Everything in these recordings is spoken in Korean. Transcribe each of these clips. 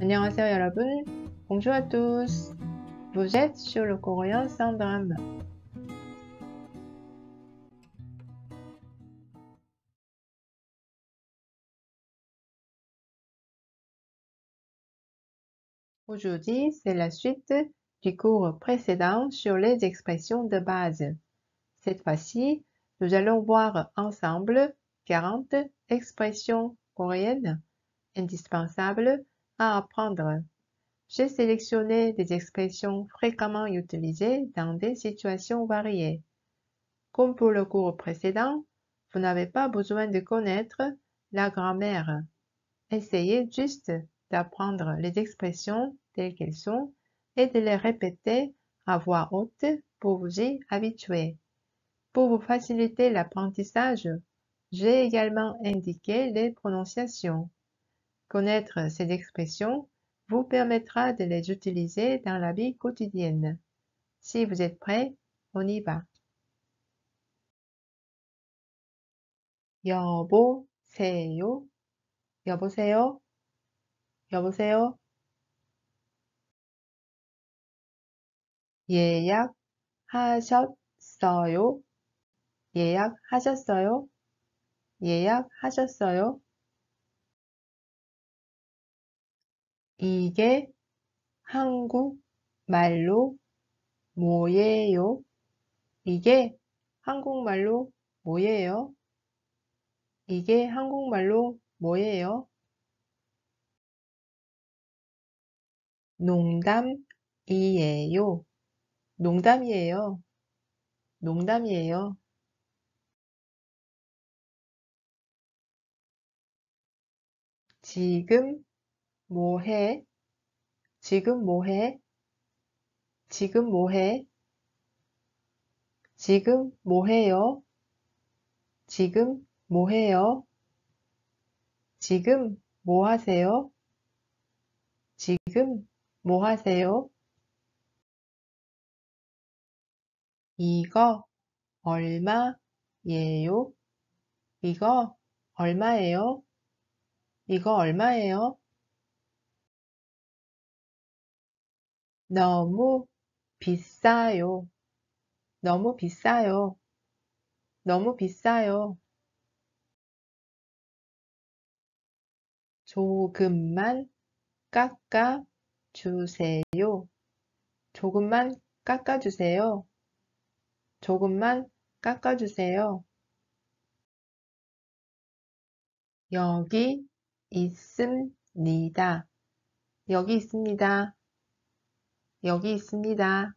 안녕하세요 여러분. Bonjour à tous. Vous êtes sur le coréen sans drame. Aujourd'hui, c'est la suite du cours précédent sur les expressions de base. Cette fois-ci, nous allons voir ensemble 40 expressions coréennes indispensables à apprendre. J'ai sélectionné des expressions fréquemment utilisées dans des situations variées. Comme pour le cours précédent, vous n'avez pas besoin de connaître la grammaire. Essayez juste d'apprendre les expressions telles qu'elles sont et de les répéter à voix haute pour vous y habituer. Pour vous faciliter l'apprentissage, j'ai également indiqué les prononciations. Connaître ces expressions vous permettra de les utiliser dans la vie quotidienne. Si vous êtes prêts, on y va. 여보세요? 여보세요? 여보세요? 예약하셨어요? 예약하셨어요? 예약하셨어요? 이게 한국말로 뭐예요? 이게 한국말로 뭐예요? 이게 한국말로 뭐예요? 농담이에요. 농담이에요. 농담이에요. 지금 뭐 해? 지금 뭐 해? 지금 뭐 해? 지금 뭐 해요? 지금 뭐 해요? 지금 뭐 하세요? 지금 뭐 하세요? 이거 얼마예요? 이거 얼마예요? 이거 얼마예요? 너무 비싸요. 너무 비싸요. 너무 비싸요. 조금만 깎아 주세요. 조금만 깎아 주세요. 조금만 깎아 주세요. 여기 있습니다. 여기 있습니다. 여기 있습니다.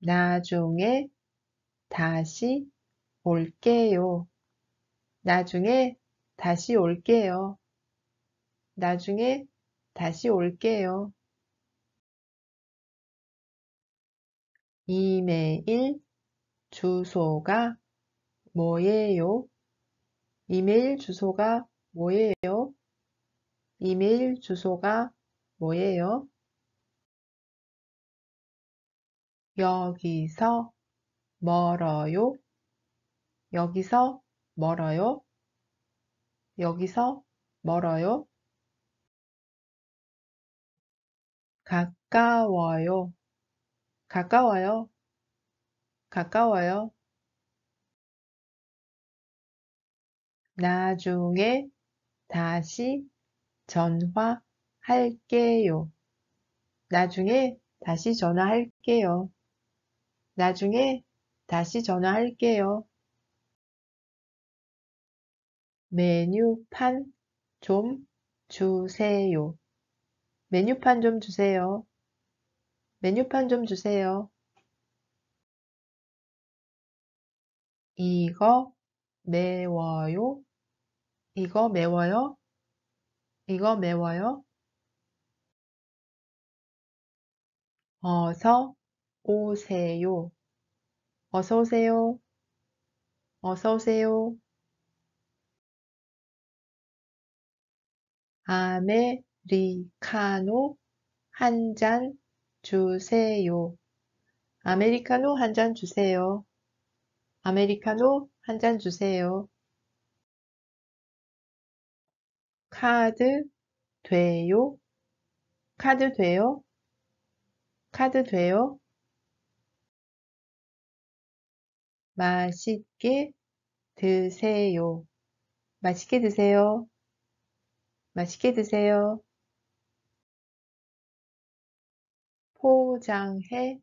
나중에 다시 올게요. 나중에 다시 올게요. 나중에 다시 올게요. 이메일 주소가 뭐예요? 이메일 주소가 뭐예요? 이메일 주소가 뭐예요? 여기서 멀어요? 여기서 멀어요? 여기서 멀어요? 가까워요. 가까워요. 가까워요. 나중에 다시 전화 할게요. 나중에 다시 전화할게요. 나중에 다시 전화할게요. 메뉴판 좀 주세요. 메뉴판 좀 주세요. 메뉴판 좀 주세요. 이거 매워요? 이거 매워요? 이거 매워요? 어서 오세요. 어서 오세요. 어서 오세요. 아메리카노 한 잔 주세요. 아메리카노 한 잔 주세요. 아메리카노 한 잔 주세요. 카드 돼요? 카드 돼요? 카드 돼요? 맛있게 드세요. 맛있게 드세요. 맛있게 드세요. 포장해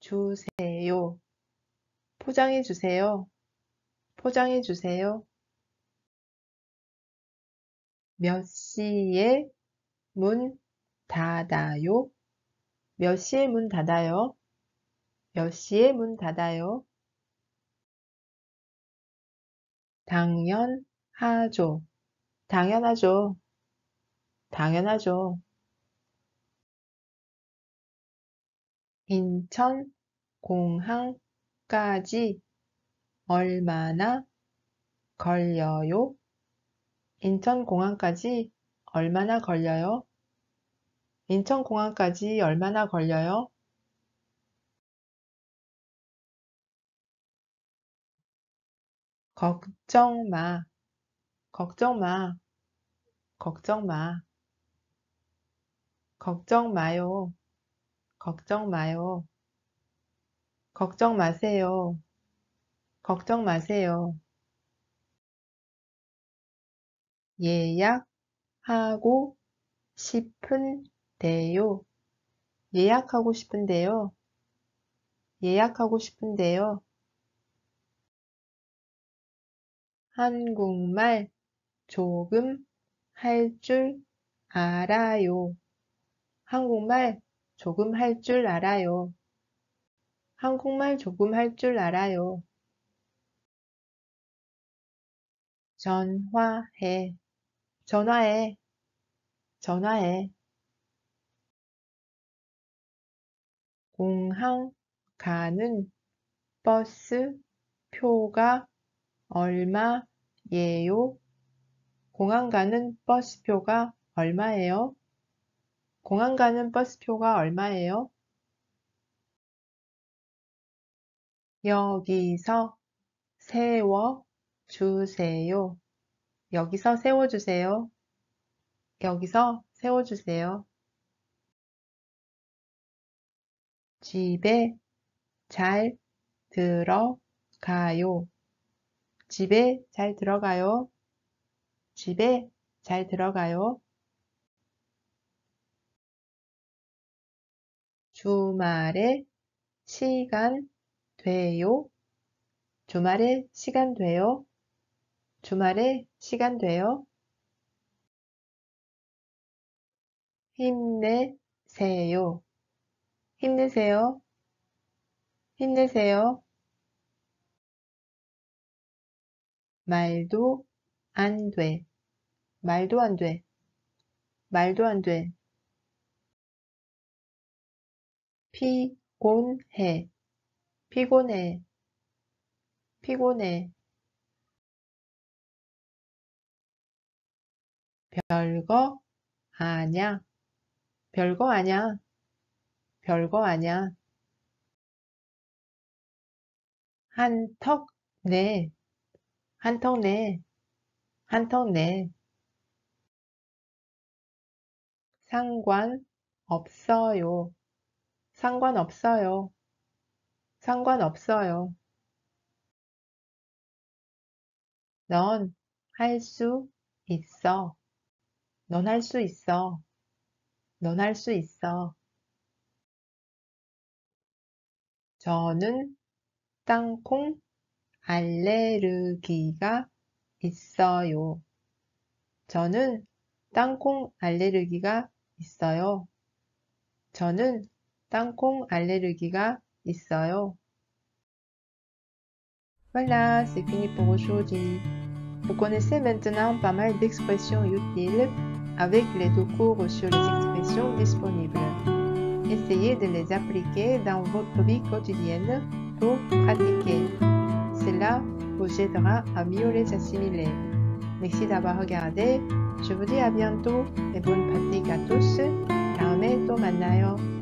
주세요. 포장해 주세요. 포장해 주세요. 몇 시에 문 닫아요? 몇 시에 문 닫아요? 몇 시에 문 닫아요? 당연하죠. 당연하죠. 당연하죠. 인천 공항까지 얼마나 걸려요? 인천 공항까지 얼마나 걸려요? 인천공항까지 얼마나 걸려요? 걱정 마. 걱정 마. 걱정 마. 걱정 마요. 걱정 마요. 걱정 마세요. 걱정 마세요. 예약하고 싶은 데요. 예약하고 싶은데요. 예약하고 싶은데요. 한국말 조금 할 줄 알아요. 한국말 조금 할 줄 알아요. 한국말 조금 할 줄 알아요. 전화해. 전화해. 전화해. 공항 가는 버스 표가 얼마예요? 공항 가는 버스표가 얼마예요? 공항 가는 버스표가 얼마예요? 여기서 세워 주세요. 여기서 세워 주세요. 여기서 세워 주세요. 집에 잘 들어가요. 집에 잘 들어가요. 집에 잘 들어가요. 주말에 시간 돼요? 주말에 시간 돼요? 주말에 시간 돼요? 힘내세요. 힘내세요. 힘내세요. 말도 안 돼. 말도 안 돼. 말도 안 돼. 피곤해. 피곤해. 피곤해. 별거 아냐. 별거 아냐. 별거 아냐. 한턱 내. 한턱 내. 한턱 내. 상관 없어요. 상관 없어요. 상관 없어요. 넌 할 수 있어. 넌 할 수 있어. 넌 할 수 있어. 저는 땅콩 알레르기가 있어요. 저는 땅콩 알레르기가 있어요. 저는 땅콩 알레르기가 있어요. Voilà, c'est fini pour aujourd'hui. Vous connaissez maintenant pas mal d'expressions utiles avec les deux cours sur les expressions disponibles. Essayez de les appliquer dans votre vie quotidienne pour pratiquer. Cela vous aidera à mieux les assimiler. Merci d'avoir regardé. Je vous dis à bientôt et bonne pratique à tous. 다음에 또 만나요. 안녕.